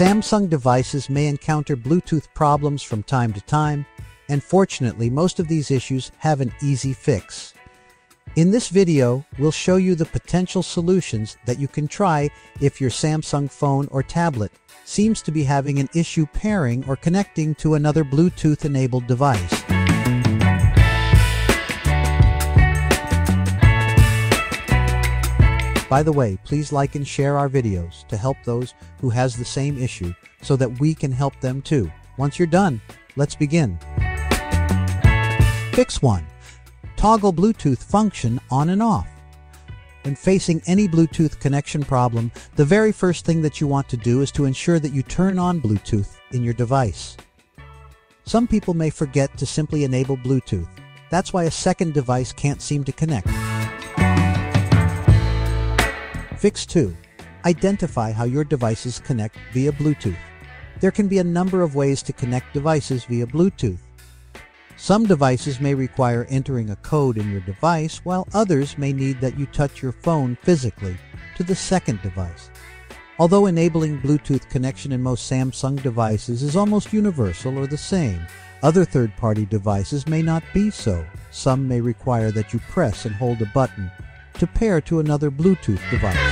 Samsung devices may encounter Bluetooth problems from time to time, and fortunately most of these issues have an easy fix. In this video, we'll show you the potential solutions that you can try if your Samsung phone or tablet seems to be having an issue pairing or connecting to another Bluetooth-enabled device. By the way, please like and share our videos to help those who has the same issue so that we can help them too. Once you're done, let's begin. Fix 1. Toggle Bluetooth function on and off. When facing any Bluetooth connection problem, the very first thing that you want to do is to ensure that you turn on Bluetooth in your device. Some people may forget to simply enable Bluetooth. That's why a second device can't seem to connect. Fix 2. Identify how your devices connect via Bluetooth. There can be a number of ways to connect devices via Bluetooth. Some devices may require entering a code in your device, while others may need that you touch your phone physically to the second device. Although enabling Bluetooth connection in most Samsung devices is almost universal or the same, other third-party devices may not be so. Some may require that you press and hold a button to pair to another Bluetooth device.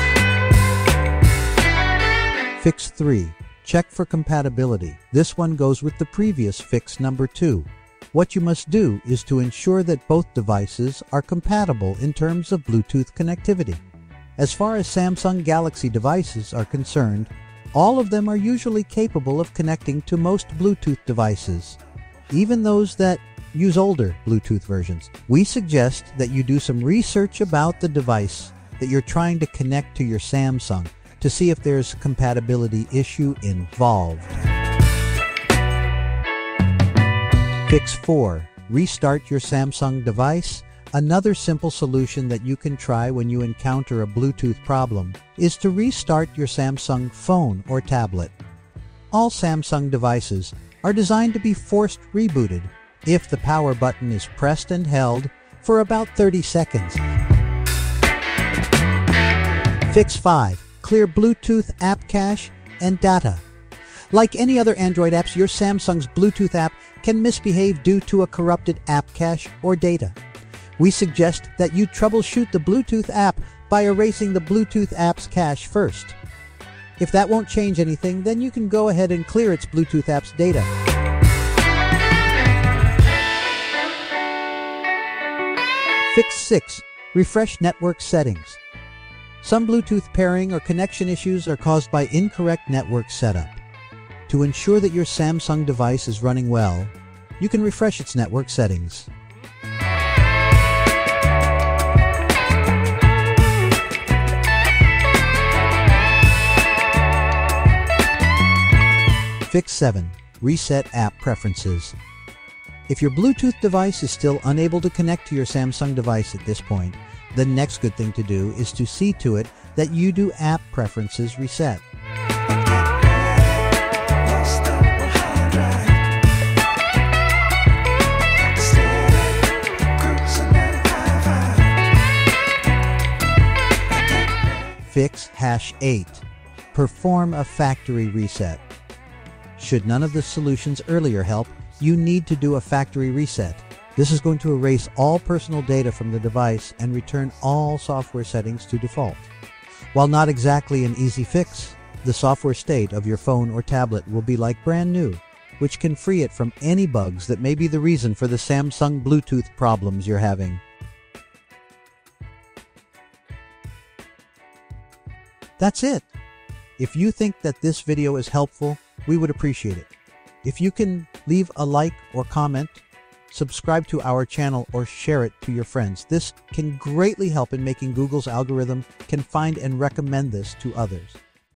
Fix 3. Check for compatibility. This one goes with the previous fix number 2. What you must do is to ensure that both devices are compatible in terms of Bluetooth connectivity. As far as Samsung Galaxy devices are concerned, all of them are usually capable of connecting to most Bluetooth devices, even those that use older Bluetooth versions. We suggest that you do some research about the device that you're trying to connect to your Samsung to see if there's a compatibility issue involved. Fix 4. Restart your Samsung device. Another simple solution that you can try when you encounter a Bluetooth problem is to restart your Samsung phone or tablet. All Samsung devices are designed to be forced rebooted if the power button is pressed and held for about 30 seconds. Fix 5. Clear Bluetooth app cache and data. Like any other Android apps, your Samsung's Bluetooth app can misbehave due to a corrupted app cache or data. We suggest that you troubleshoot the Bluetooth app by erasing the Bluetooth app's cache first. If that won't change anything, then you can go ahead and clear its Bluetooth app's data. Fix 6. Refresh network settings. Some Bluetooth pairing or connection issues are caused by incorrect network setup. To ensure that your Samsung device is running well, you can refresh its network settings. Fix 7. Reset app preferences. If your Bluetooth device is still unable to connect to your Samsung device at this point, the next good thing to do is to see to it that you do app preferences reset. Fix hash 8. Perform a factory reset. Should none of the solutions earlier help, you need to do a factory reset. This is going to erase all personal data from the device and return all software settings to default. While not exactly an easy fix, the software state of your phone or tablet will be like brand new, which can free it from any bugs that may be the reason for the Samsung Bluetooth problems you're having. That's it. If you think that this video is helpful, we would appreciate it. If you can leave a like or comment, subscribe to our channel, or share it to your friends. This can greatly help in making Google's algorithm can find and recommend this to others.